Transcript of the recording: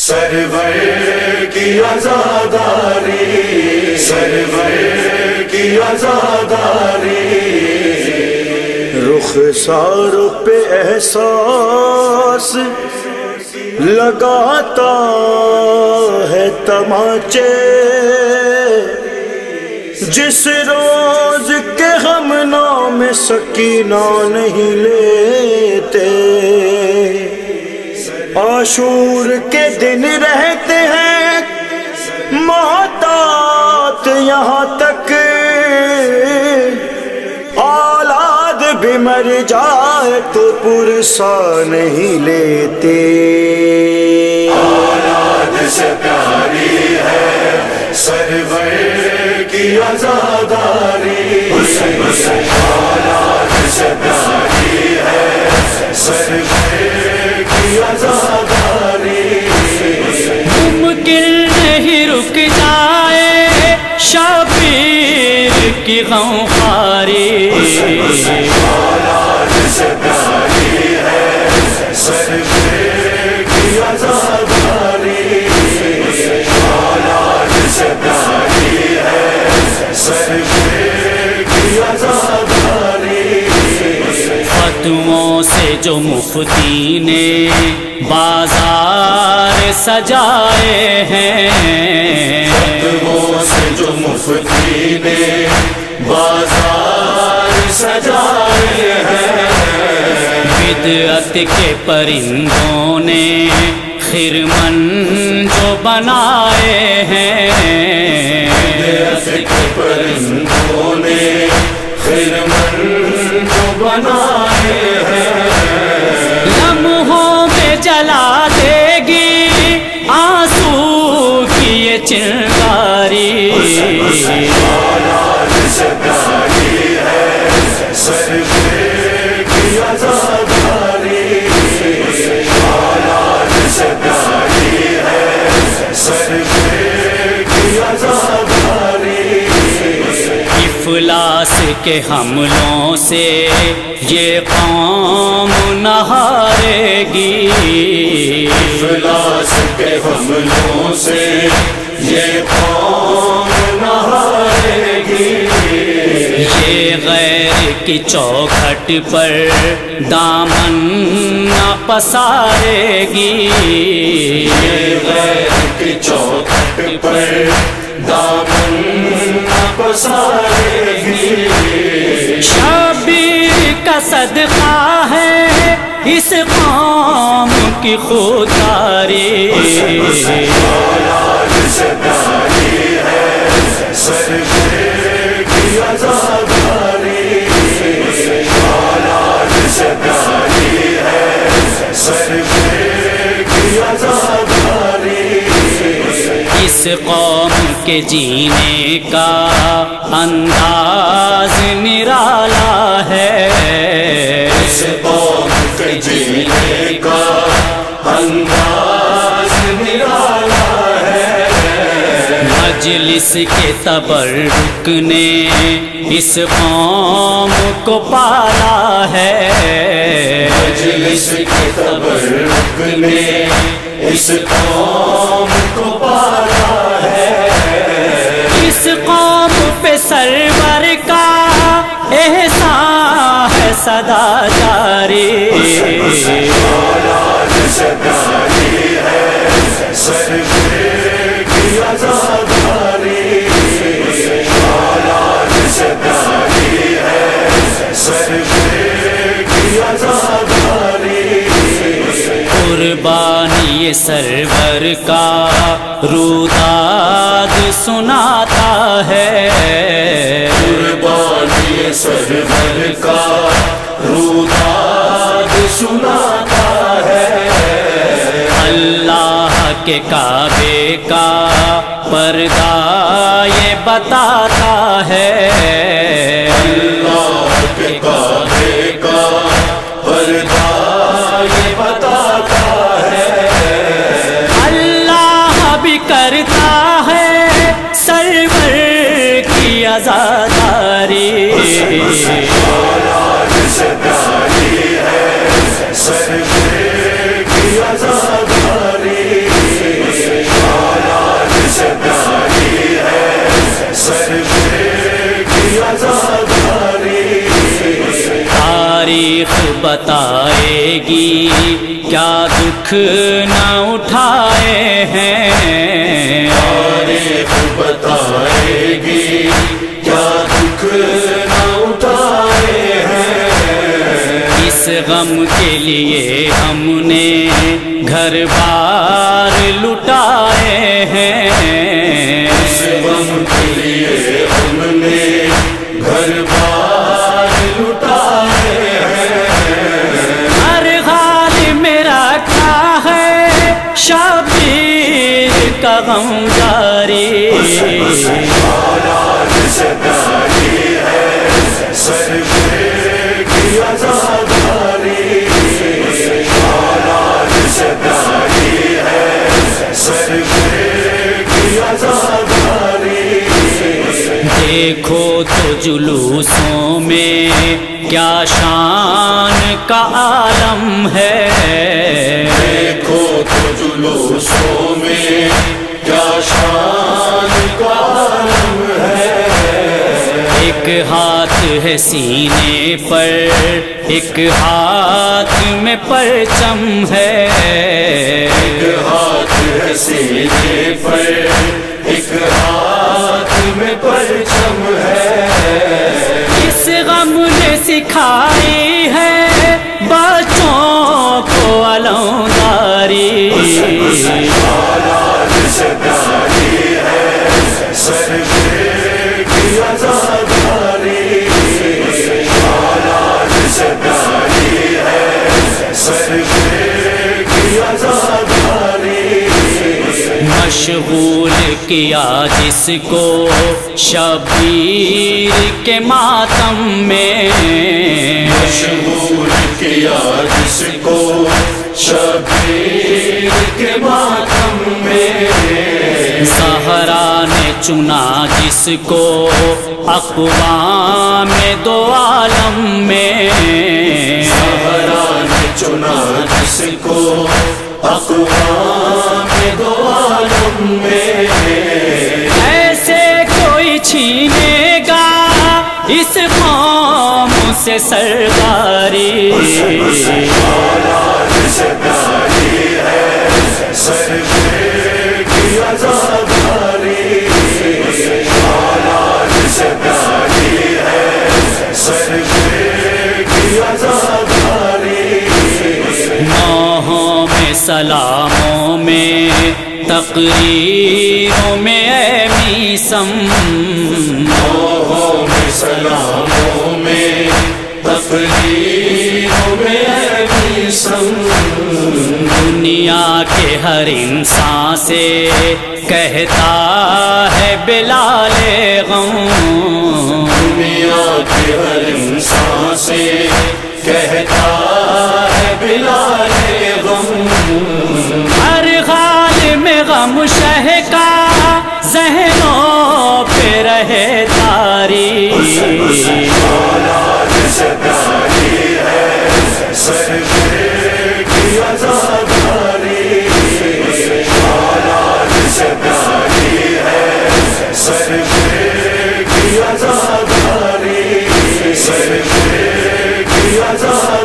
سرور کی آزاداری، سرور کی آزاداری۔ رخ سار پہ احساس لگاتا ہے تماچے۔ جس روز کے ہم نام سکینہ نہیں لیتے آشور کے دن رہتے ہیں۔ محتاط یہاں تک۔ اولاد بھی مر جائے تو پرسا نہیں لیتے۔ اولاد سے پیاری ہے، سرور کی آزاداری۔ اولاد کی آزاداری فتووں سے جو مفتی نے بازار سجائے ہیں۔ وہ سے جو مفتی نے بازار سجائے ہیں۔ بدعت کے پرندوں نے خرمن جو بنائے ہیں۔ کے پرندوں نے خرمن جو بنائے ہیں۔ لمحوں میں جلا دے گی آنسو کی یہ چنگاری افلاس کے حملوں سے یہ قوم نہارے گی۔ فلاس کے حملوں سے یہ قوم نہارے گی۔ یہ غیر کی چوکھٹ پر دامن نہ پسارے گی۔ یہ غیر کی چوکھٹ پر دامن نہ پسارے گی صدقہ ہے اس قوم کی خودداری اس قوم کے جینے کا انداز نرالا جینے کا انداز نرالا ہے مجلس کے تبرک نے اس قوم کو پالا ہے۔ مجلس کے تبرک نے اس قوم کو پالا ہے۔ اس قوم پہ سرور کی آزاداری قربانی سرور کا روداد سناتا ہے۔ قربانی سرور کا روداد سناتا ہے۔ اللہ کے کعبے کا پردہ یہ بتاتا ہے۔ اللہ کے کعبے کا پردہ یہ بتاتا ہے۔ اللہ بھی کرتا ہے سرور کی آزاداری تاریخ بتائے گی۔ کیا دکھ نہ اٹھائے ہیں؟ تاریخ بتائے گی۔ کیا دکھ نہ اٹھائے ہیں؟ اس غم کے لیے ہم نے گھر بار لٹائے۔ پہ کی آزاداری دیکھو تو جلوسوں میں کیا شان کا عالم ہے۔ دیکھو تو جلوسوں میں ایک ہاتھ ہے سینے پر ایک ہاتھ میں پرچم ہے۔ ایک ہاتھ ہے سینے پر ایک ہاتھ میں پرچم ہے۔ اس غم نے سکھائی مشغول کیا جس کو شبیر کے ماتم میں مشغول کیا جس کو شبیر کے ماتم میں سہرا نے چنا جس کو اقوام دو عالم میں سہارا نے چنا جس کو اقوام دو عالم میں ایسے کوئی چھینے گا اس قوم سے سرداری۔ اولاد تقریروں میں اے میسم۔ میں سلاموں میں تقریروں میں بھی دنیا کے ہر انسان سے کہتا ہے بلال غم۔ Yes,